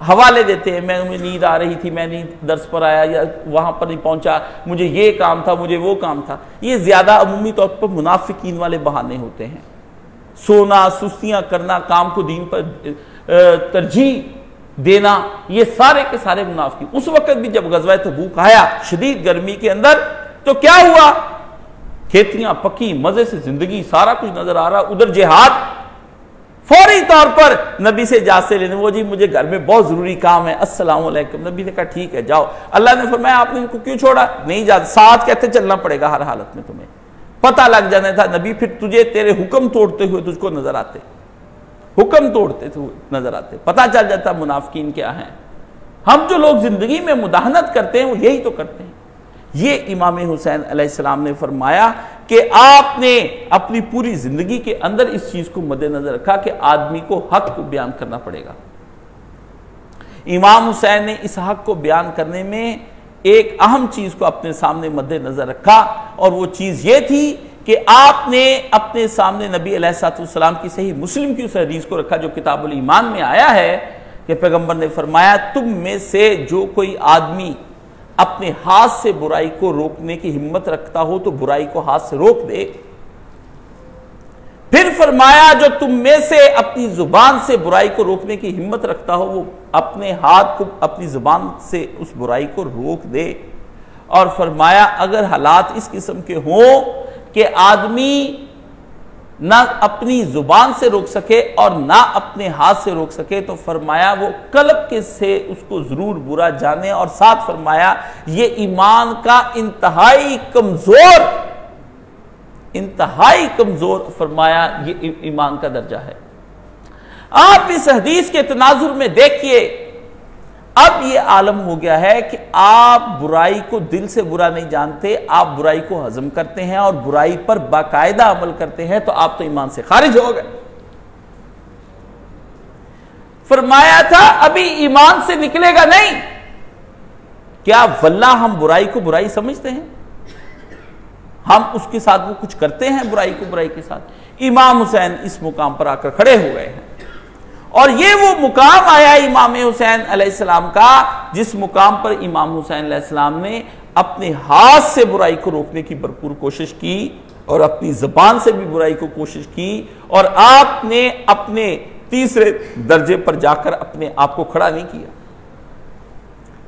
हवाले देते हैं, मैं मुझे नींद आ रही थी, मैं नहीं दर्स पर आया या वहाँ पर नहीं पहुँचा, मुझे ये काम था, मुझे वो काम था। ये ज़्यादा अमूमी तौर पर मुनाफिकीन वाले बहाने होते हैं। सोना, सुस्तियाँ करना, काम को दीन पर तरजीह देना, ये सारे के सारे मुनाफी उस वक्त भी जब गजवा तबूक आया, शदीद गर्मी के अंदर तो क्या हुआ? खेतियाँ पकी, मज़े से ज़िंदगी, सारा कुछ नज़र आ रहा, उधर जिहाद। फौरी तौर पर नबी से इजाज़त लेने, वो जी, मुझे घर में बहुत ज़रूरी काम है, अस्सलाम वालेकुम। नबी ने कहा, ठीक है, जाओ। अल्लाह ने फरमाया, आपने इनको क्यों छोड़ा? नहीं जा साथ कहते, चलना पड़ेगा हर हालत में तुम्हें। पता लग जाना था, नबी, फिर तुझे, तेरे हुक्म तोड़ते हुए तुझको नज़र आते। हुक्म तोड़ते थे, नज़र आते। पता चल जाता मुनाफिकीन क्या है। हम जो लोग ज़िंदगी में मुदाहनत करते हैं, वो यही तो करते हैं। ये इमाम हुसैन अलैहिस्सलाम ने फरमाया कि आपने अपनी पूरी ज़िंदगी के अंदर इस चीज़ को मद्देनजर रखा कि आदमी को हक को बयान करना पड़ेगा। इमाम हुसैन ने इस हक को बयान करने में एक अहम चीज़ को अपने सामने मद्देनजर रखा और वो चीज़ ये थी कि आपने अपने सामने नबी अलैहिस्सलाम की सही मुस्लिम की उस हदीस को रखा जो किताबुल ईमान में आया है कि पैगंबर ने फरमाया, तुम में से जो कोई आदमी अपने हाथ से बुराई को रोकने की हिम्मत रखता हो तो बुराई को हाथ से रोक दे। फिर फरमाया, जो तुम में से अपनी ज़ुबान से बुराई को रोकने की हिम्मत रखता हो, वो अपने हाथ को, अपनी ज़ुबान से उस बुराई को रोक दे। और फरमाया, अगर हालात इस किस्म के हों कि आदमी ना अपनी ज़ुबान से रोक सके और ना अपने हाथ से रोक सके तो फरमाया वो कल्ब के से उसको ज़रूर बुरा जाने और साथ फरमाया, ये ईमान का इंतहाई कमज़ोर इंतहाई कमज़ोर फरमाया, ये ईमान का दर्जा है। आप इस हदीस के तनाजुर में देखिए अब ये आलम हो गया है कि आप बुराई को दिल से बुरा नहीं जानते, आप बुराई को हजम करते हैं और बुराई पर बाकायदा अमल करते हैं तो आप तो ईमान से खारिज हो गए। फरमाया था, अभी ईमान से निकलेगा नहीं। क्या वल्ला हम बुराई को बुराई समझते हैं? हम उसके साथ वो कुछ करते हैं बुराई को बुराई के साथ? इमाम हुसैन इस मुकाम पर आकर खड़े हो गए हैं। और ये वो मुकाम आया इमाम हुसैन अलैहिस्सलाम का, जिस मुकाम पर इमाम हुसैन अलैहिस्सलाम ने अपने हाथ से बुराई को रोकने की भरपूर कोशिश की और अपनी जबान से भी बुराई को कोशिश की और आपने अपने तीसरे दर्जे पर जाकर अपने आप को खड़ा नहीं किया।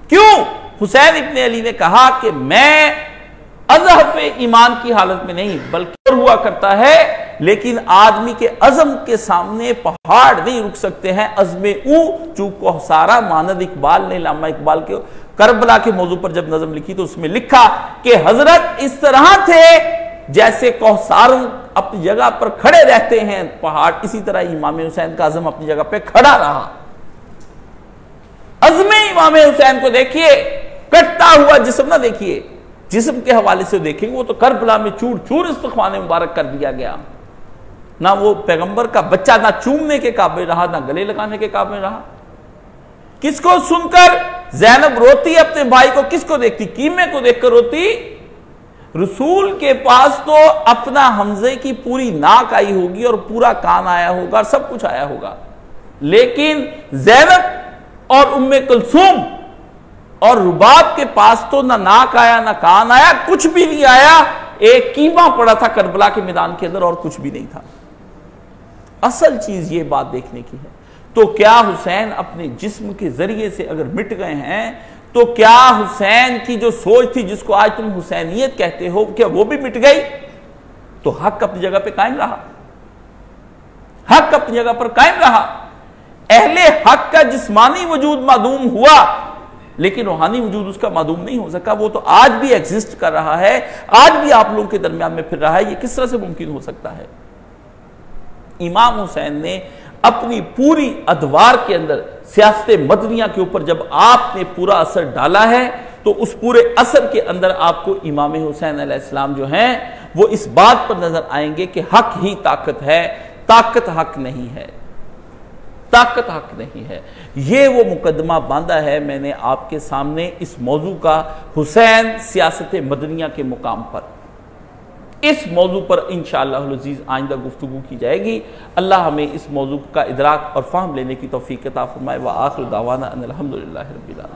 क्यों? हुसैन इब्ने अली ने कहा कि मैं अजहफ ईमान की हालत में नहीं, बल्कि हुआ करता है लेकिन आदमी के अजम के सामने पहाड़ नहीं रुक सकते हैं। अजमे ऊ, चूको सारा मानद इकबाल ने, लामा इकबाल के करबला के मौजू पर जब नजम लिखी तो उसमें लिखा कि हज़रत इस तरह थे जैसे कौसारों अपनी जगह पर खड़े रहते हैं। पहाड़ इसी तरह इमाम हुसैन का अजम अपनी जगह पे खड़ा रहा। अजमे इमाम हुसैन को देखिए, कटता हुआ जिसम ना देखिए। जिसम के हवाले से देखेंगे वो तो करबला में चूर चूर इस्तखान मुबारक कर दिया गया। ना वो पैगंबर का बच्चा, ना चूमने के काबिल रहा, ना गले लगाने के काबिल रहा। किसको सुनकर जैनब रोती अपने भाई को? किसको देखती? कीमे को देखकर रोती? रसूल के पास तो अपना हमजे की पूरी नाक आई होगी और पूरा कान आया होगा सब कुछ आया होगा। लेकिन जैनब और उम्मे कुलसूम और रुबाब के पास तो ना नाक आया, ना कान आया, कुछ भी नहीं आया। एक कीमा पड़ा था करबला के मैदान के अंदर और कुछ भी नहीं था। असल चीज़ ये बात देखने की है। तो क्या हुसैन अपने जिस्म के ज़रिए से अगर मिट गए हैं तो क्या हुसैन की जो सोच थी जिसको आज तुम हुसैनियत कहते हो, क्या वो भी मिट गई? तो हक अपनी जगह पे कायम रहा। हक अपनी जगह पर कायम रहा। अहले हक का जिस्मानी वजूद मादूम हुआ, लेकिन रूहानी वजूद उसका मादूम नहीं हो सका। वो तो आज भी एग्जिस्ट कर रहा है, आज भी आप लोगों के दरमियान में फिर रहा है। ये किस तरह से मुमकिन हो सकता है? इमाम हुसैन ने अपनी पूरी अदवार के अंदर सियासत मदनिया के ऊपर जब आपने पूरा असर डाला है तो उस पूरे असर के अंदर आपको इमाम हुसैन अलैहिस्सलाम जो हैं, वो इस बात पर नज़र आएँगे कि हक ही ताकत है, ताकत हक नहीं है। ताकत हक नहीं है। ये वो मुकदमा बांधा है मैंने आपके सामने इस मौजू का हुसैन सियासत मदनिया के मुकाम पर। इस मौजू पर इन शजीज़ आइंदा गुफ्तु की जाएगी। अल्लाह हमें इस मौजू का इदराक और फाहम लेने की तोफ़ी फरमाए। व आखिर दावाना अलहमदिल्ला रबीला